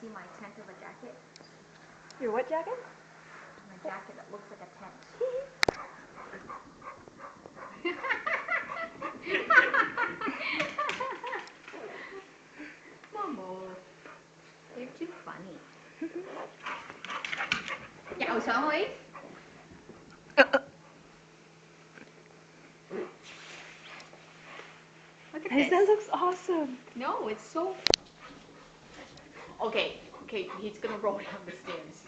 see my tent of a jacket? Your what jacket? My jacket that looks like a tent. Momo, you're too funny. Dạo sao ấy? Look at this. that looks awesome. No, it's so. Okay, okay, he's gonna roll down the stairs.